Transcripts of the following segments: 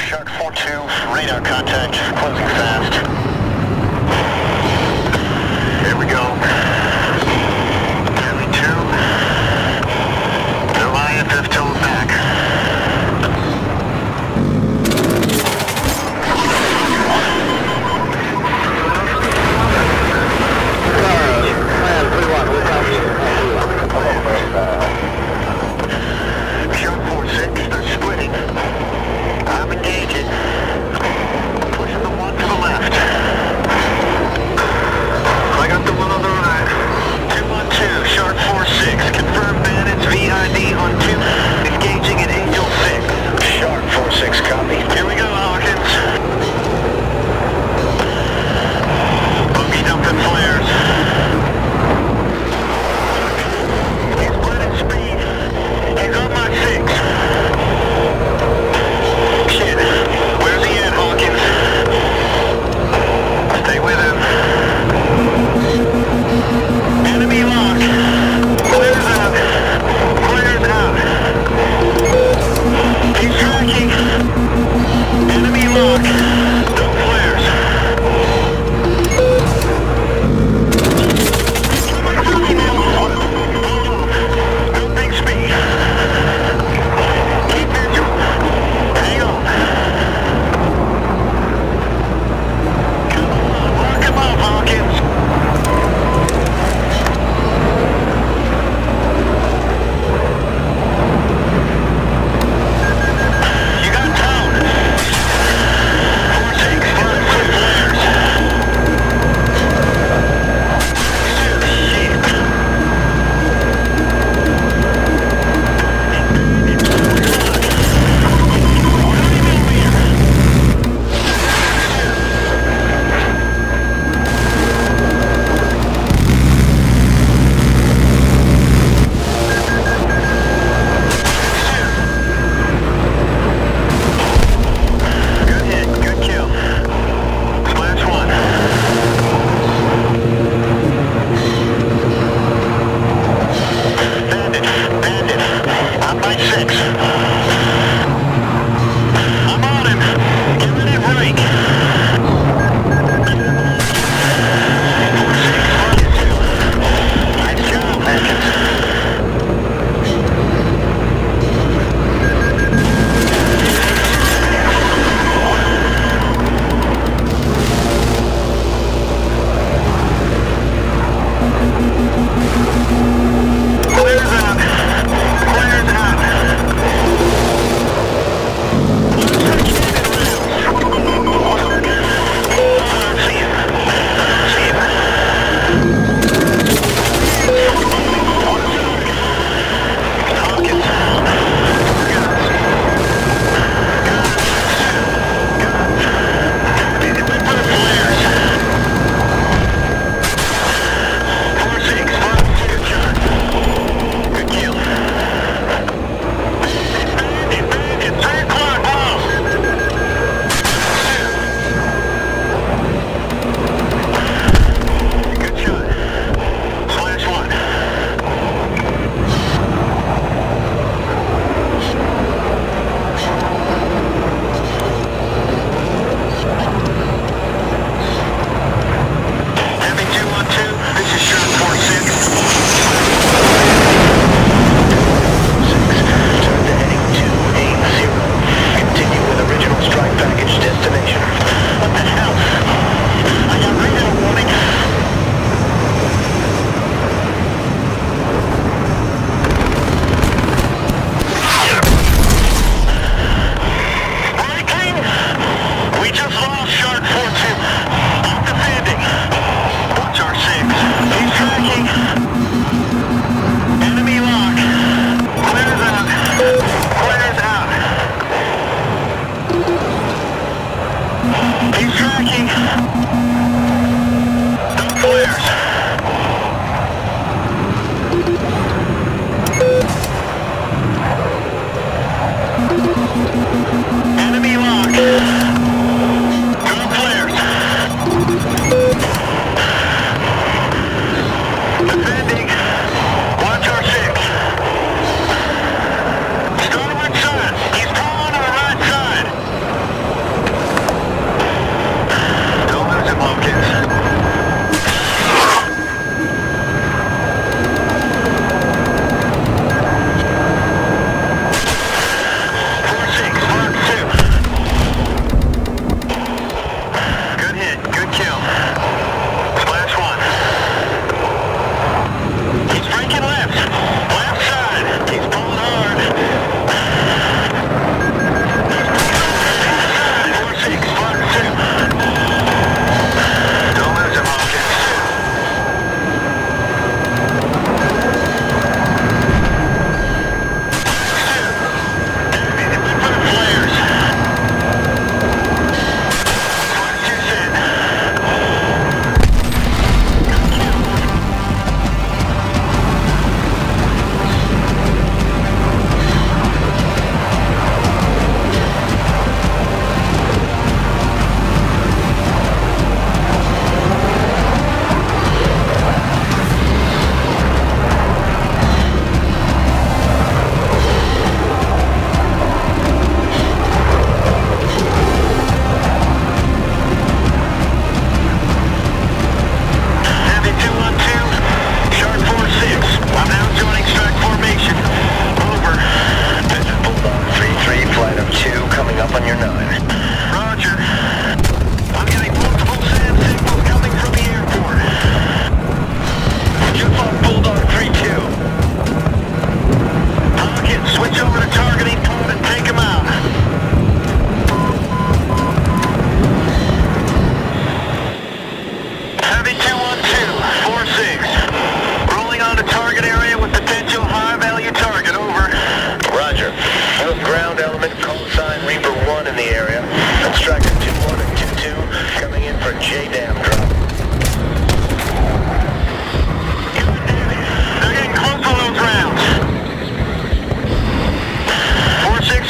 Shark 4-2, radar contact, closing fast.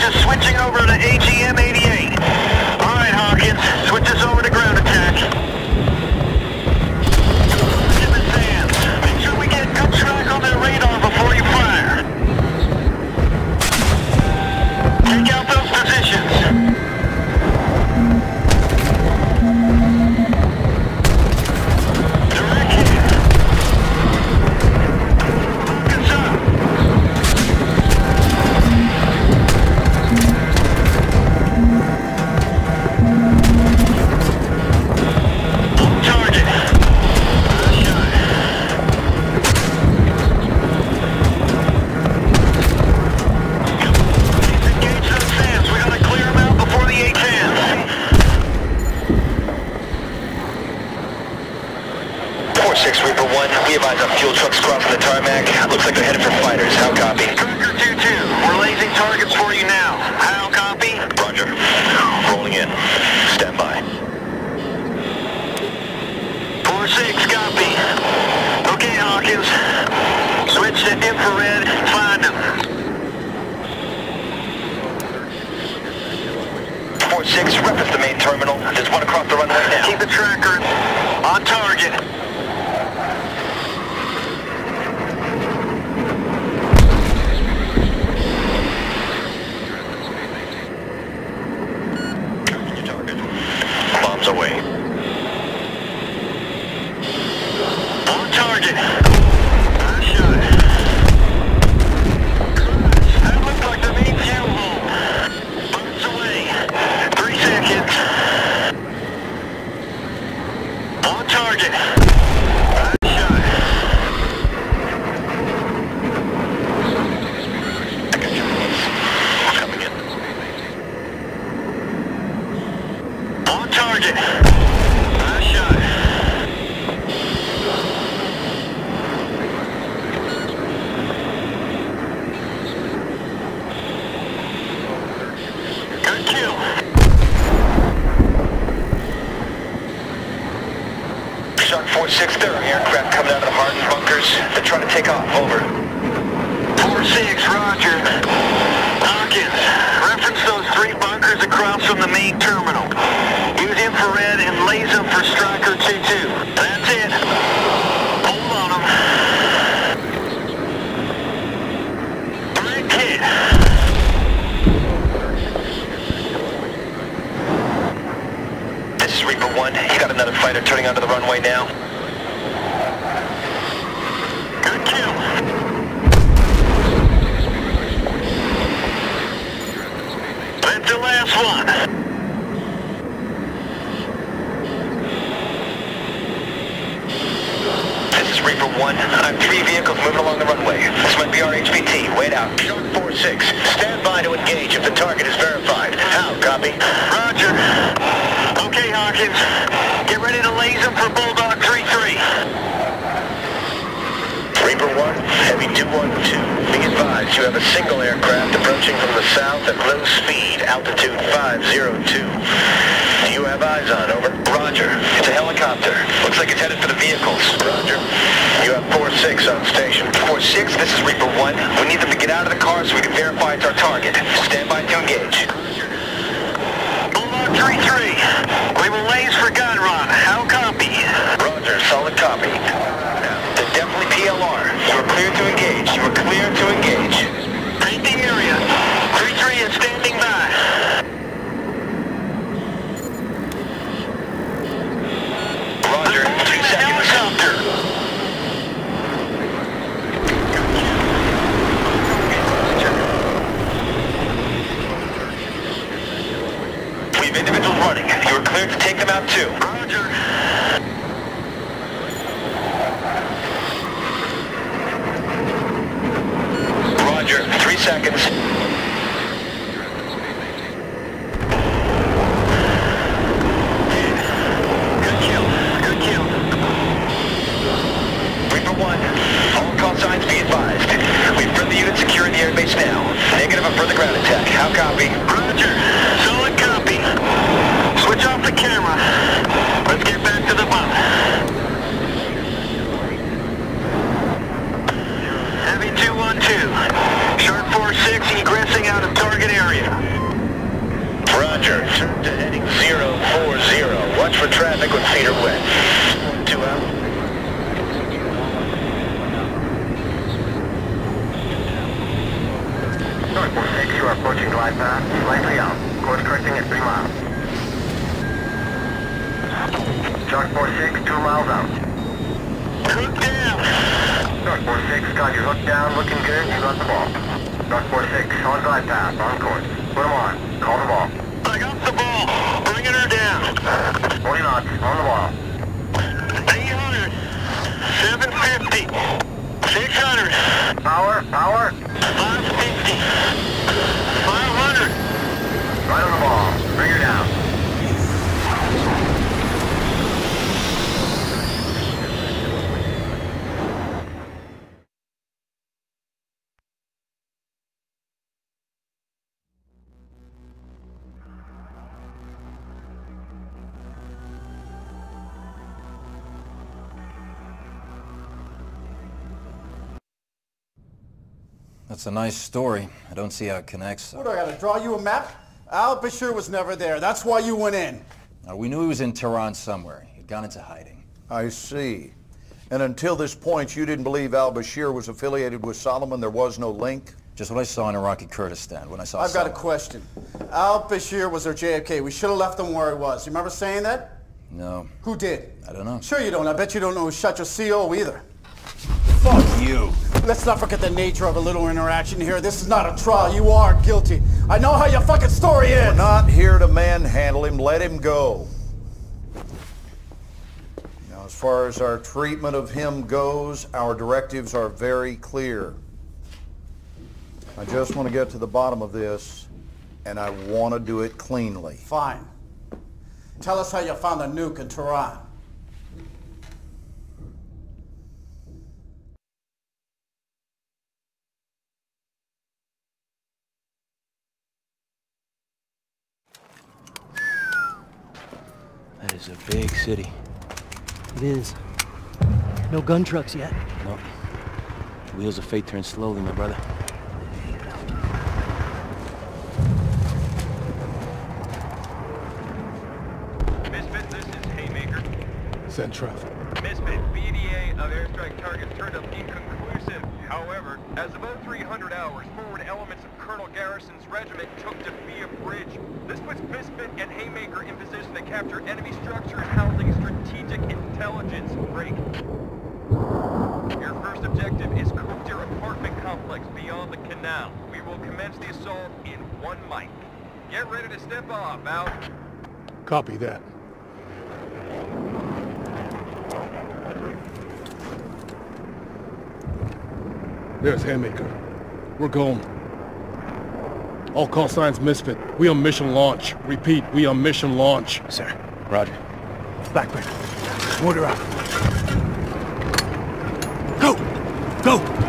Just switching over to AGM 88. 6, Reaper 1. we advised on fuel trucks crossing the tarmac. Looks like they're headed for fighters. How copy? Tracker 2-2. We're lasing targets for you now. How copy? Roger. Rolling in. Stand by. 4-6, copy. Okay, Hawkins. Switch to infrared. Find them. Four Six, reference the main terminal. There's one across the runway now. Keep the tracker on target. miles away. right now. vehicles. Roger. You have 4-6 on station. 4-6, this is Reaper 1. We need them to get out of the car so we can verify it's our target. Stand by to engage. Bulldog 3-3. To take them out too. Roger. Roger. Three seconds. 46, 2 miles out. Hook down! Shark 46, got your hook down, looking good, you got the ball. Shark 46, on glide path, on course. Put them on, call the ball. I got the ball, bringing her down. 40 knots, on the ball. 800, 750, 600. Power, power. 550, 500. Right on the ball, bring her down. That's a nice story. I don't see how it connects. What, do I gotta draw you a map? Al Bashir was never there. That's why you went in. Uh, we knew he was in Tehran somewhere. He'd gone into hiding. I see. And until this point, you didn't believe al-Bashir was affiliated with Solomon? There was no link? Just what I saw in Iraqi Kurdistan when I saw I've got a question. Al Bashir was our JFK. We should have left him where he was. You remember saying that? No, Who did? I don't know. Sure you don't. I bet you don't know who shot your CO either. Fuck you! Let's not forget the nature of a little interaction here. This is not a trial. You are guilty. I know how your fucking story is. We're not here to manhandle him. Let him go. Now, as far as our treatment of him goes, our directives are very clear. I just want to get to the bottom of this, and I want to do it cleanly. Fine. Tell us how you found the nuke in Tehran. Is a big city. It is. No gun trucks yet. No. Wheels of fate turn slowly, my brother. Misfit, this is Haymaker. Send traffic. Misfit, BDA of airstrike targets turned up inconclusive. However, as of 0300 hours, forward elements of Colonel Garrison's regiment took Defia Bridge. This puts Misfit and Haymaker in position to capture enemy structures housing strategic intelligence. Break. Your first objective is Kuptir apartment complex beyond the canal. We will commence the assault in one mic. Get ready to step off, out. Copy that. There's Haymaker. We're going. All call signs misfit. We on mission launch. Repeat, we on mission launch. Sir. Roger. Blackburn. Order out. Go! Go! Go!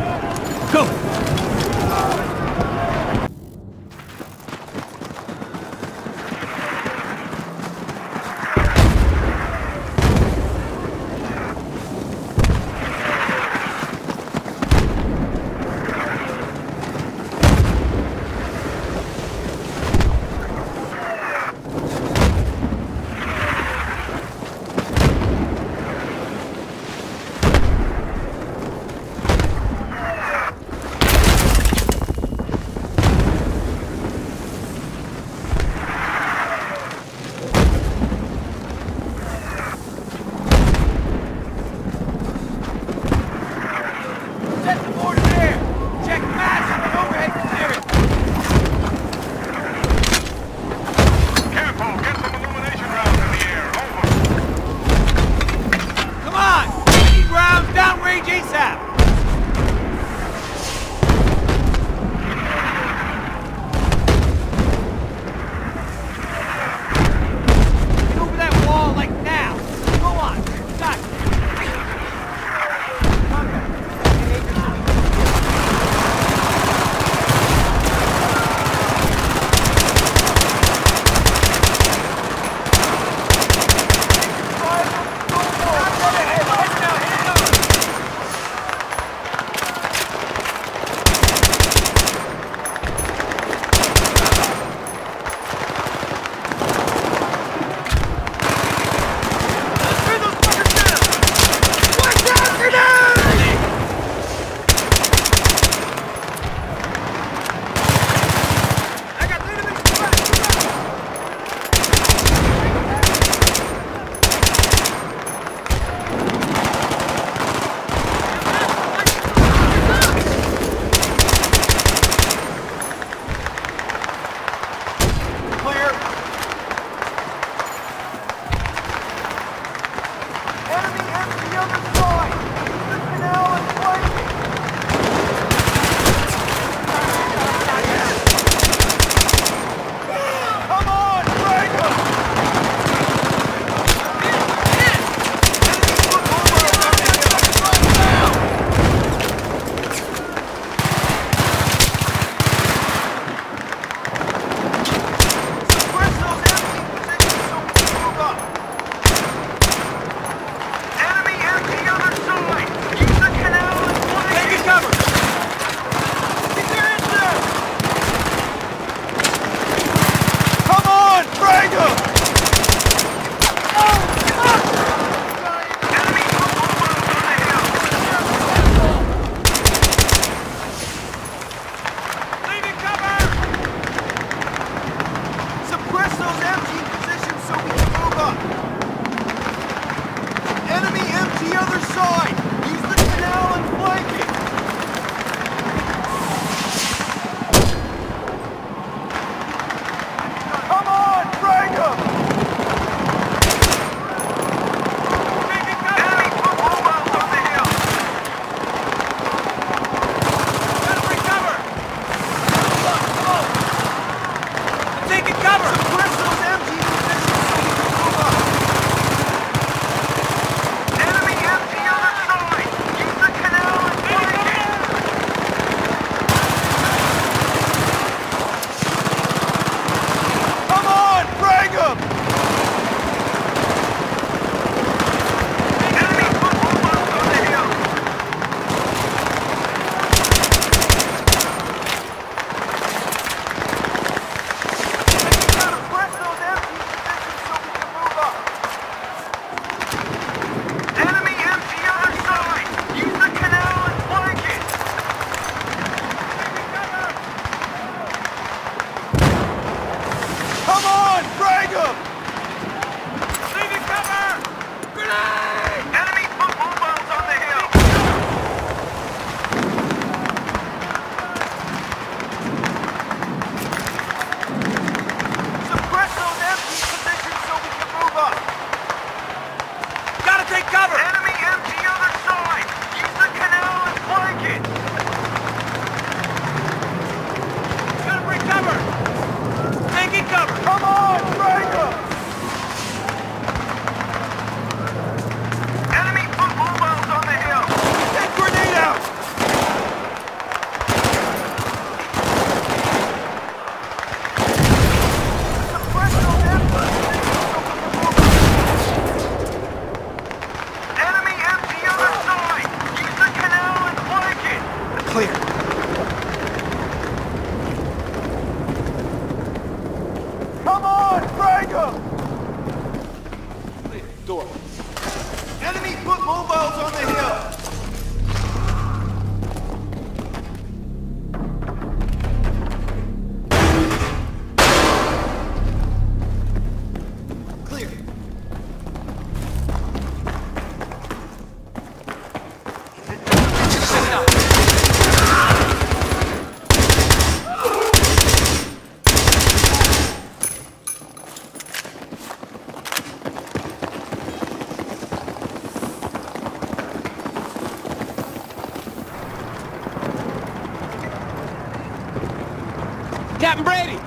Captain Brady!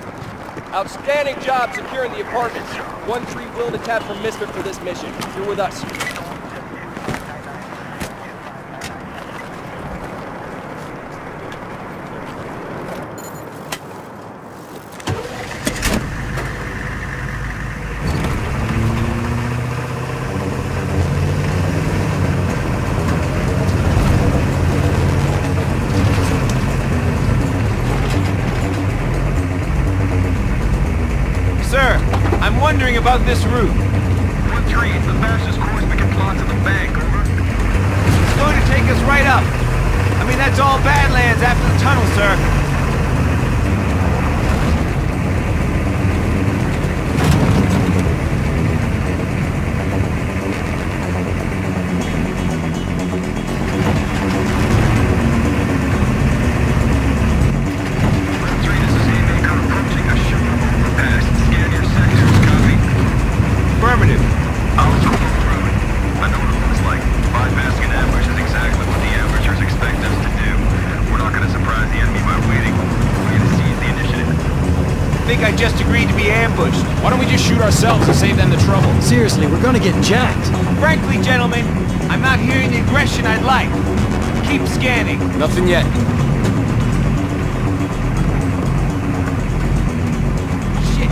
Outstanding job securing the apartment. One tree will detach from Misfit for this mission. You're with us. about this route? Seriously, we're gonna get jacked. Frankly, gentlemen, I'm not hearing the aggression I'd like. Keep scanning. Nothing yet. Shit,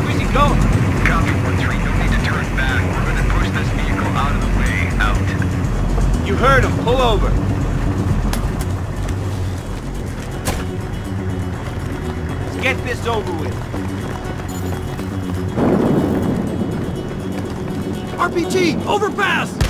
where's he going? Copy 1-3, no need to turn back. We're gonna push this vehicle out of the way. Out. You heard him. Pull over. Let's get this over with. RPG, overpass!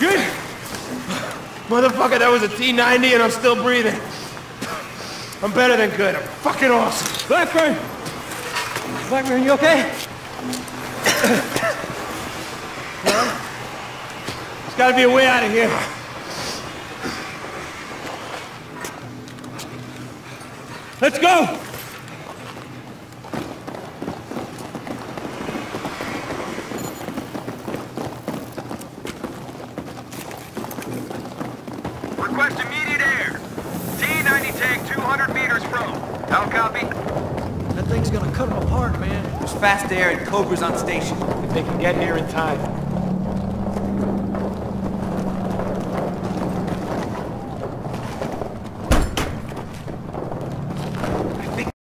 Good? Motherfucker, that was a T-90 and I'm still breathing. I'm better than good. I'm fucking awesome. Blackburn! Blackburn, you okay? There's gotta be a way out of here. Let's go! Cobras on station. If they can get here in time.